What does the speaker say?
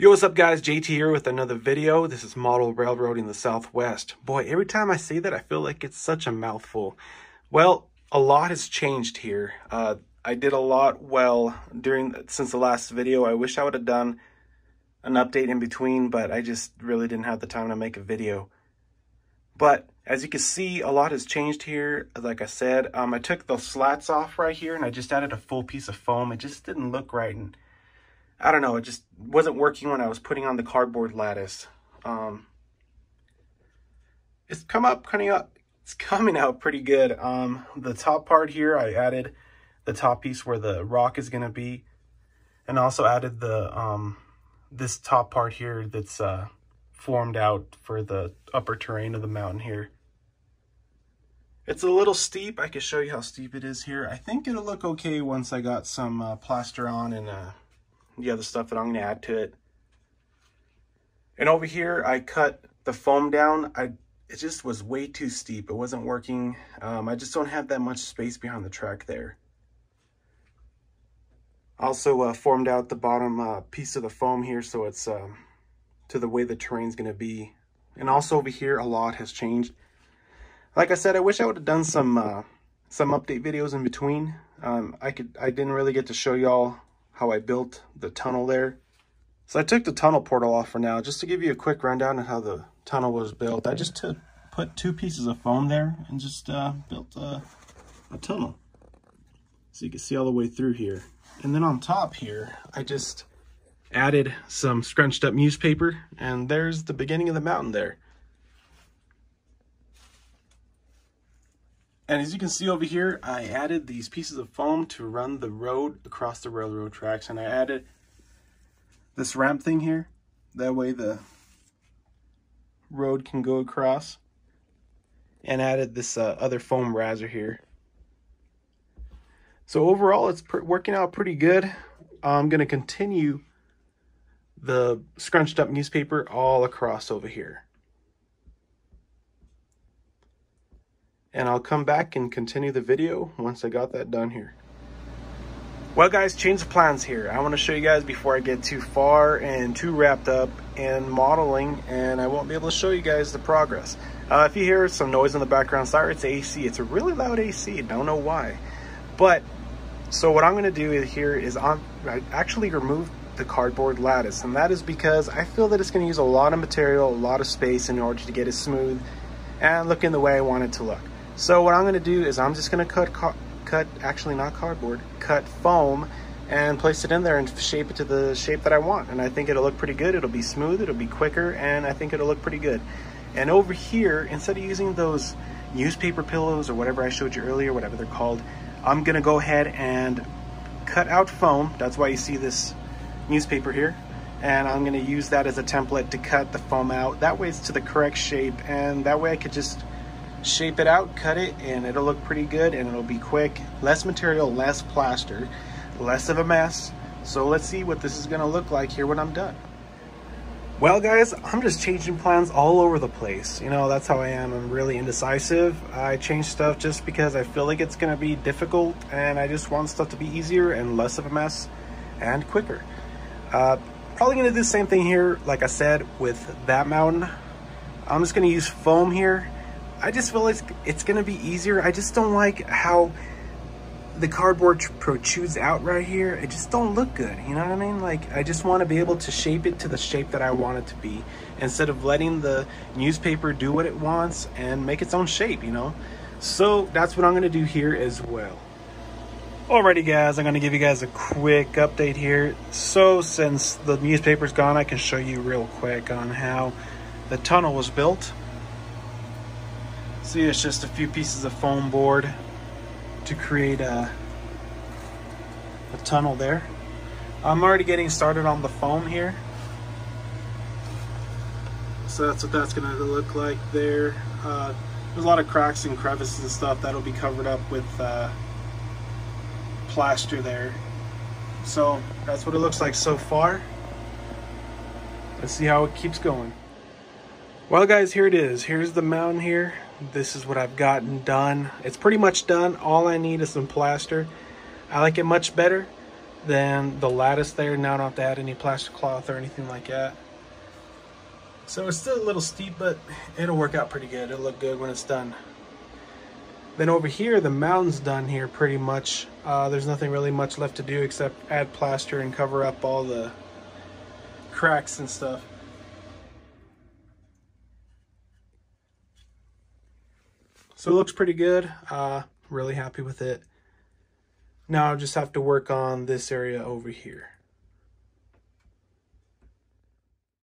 Yo, what's up guys? JT here with another video. This is Model Railroading the Southwest. Boy, every time I say that, I feel like it's such a mouthful. Well, a lot has changed here. Uh, I did a lot well during since the last video. I wish I would have done an update in between, but I just really didn't have the time to make a video. But as you can see, a lot has changed here. Like I said, um, I took the slats off right here and I just added a full piece of foam. It just didn't look right. And I don't know, it just wasn't working when I was putting on the cardboard lattice. Um, it's come up, coming up, it's coming out pretty good. Um, the top part here, I added the top piece where the rock is going to be, and also added the um, this top part here that's uh, formed out for the upper terrain of the mountain here. It's a little steep. I can show you how steep it is here. I think it'll look okay once I got some uh, plaster on and uh, the other stuff that I'm going to add to it. And over here, I cut the foam down. I It just was way too steep. It wasn't working. Um, I just don't have that much space behind the track there. Also uh, formed out the bottom uh, piece of the foam here so it's uh, to the way the terrain's going to be. And also over here, a lot has changed. Like I said, I wish I would have done some uh, some update videos in between. Um, I could I didn't really get to show y'all how I built the tunnel there. So I took the tunnel portal off for now, just to give you a quick rundown of how the tunnel was built. I just put two pieces of foam there and just uh, built a, a tunnel. So you can see all the way through here. And then on top here, I just added some scrunched up newspaper and there's the beginning of the mountain there. And as you can see over here, I added these pieces of foam to run the road across the railroad tracks. And I added this ramp thing here. That way the road can go across. And added this uh, other foam riser here. So overall, it's working out pretty good. I'm going to continue the scrunched up newspaper all across over here. And I'll come back and continue the video once I got that done here. Well guys, change of plans here. I want to show you guys before I get too far and too wrapped up in modeling and I won't be able to show you guys the progress. Uh, if you hear some noise in the background, sorry, it's AC. It's a really loud AC, don't know why. But, so what I'm going to do here is I'm, I actually remove the cardboard lattice and that is because I feel that it's going to use a lot of material, a lot of space in order to get it smooth and looking the way I want it to look. So what I'm going to do is I'm just going to cut, cut, actually not cardboard, cut foam and place it in there and shape it to the shape that I want. And I think it'll look pretty good. It'll be smooth, it'll be quicker, and I think it'll look pretty good. And over here, instead of using those newspaper pillows or whatever I showed you earlier, whatever they're called, I'm gonna go ahead and cut out foam. That's why you see this newspaper here. And I'm gonna use that as a template to cut the foam out. That way it's to the correct shape, and that way I could just shape it out, cut it, and it'll look pretty good and it'll be quick. Less material, less plaster, less of a mess. So let's see what this is gonna look like here when I'm done. Well guys, I'm just changing plans all over the place. You know, that's how I am. I'm really indecisive. I change stuff just because I feel like it's gonna be difficult and I just want stuff to be easier and less of a mess and quicker. Uh, probably gonna do the same thing here, like I said, with that mountain. I'm just gonna use foam here I just feel like it's gonna be easier. I just don't like how the cardboard protrudes out right here. It just don't look good, you know what I mean? Like, I just wanna be able to shape it to the shape that I want it to be instead of letting the newspaper do what it wants and make its own shape, you know? So that's what I'm gonna do here as well. Alrighty guys, I'm gonna give you guys a quick update here. So since the newspaper's gone, I can show you real quick on how the tunnel was built. See, it's just a few pieces of foam board to create a, a tunnel there. I'm already getting started on the foam here. So that's what that's gonna look like there. Uh, there's a lot of cracks and crevices and stuff that'll be covered up with uh, plaster there. So that's what it looks like so far. Let's see how it keeps going. Well guys, here it is. Here's the mountain here this is what I've gotten done. It's pretty much done. All I need is some plaster. I like it much better. than the lattice there, now I don't have to add any plaster cloth or anything like that. So it's still a little steep, but it'll work out pretty good. It'll look good when it's done. Then over here, the mountain's done here pretty much. Uh, there's nothing really much left to do except add plaster and cover up all the cracks and stuff. So it looks pretty good. Uh, really happy with it. Now I just have to work on this area over here.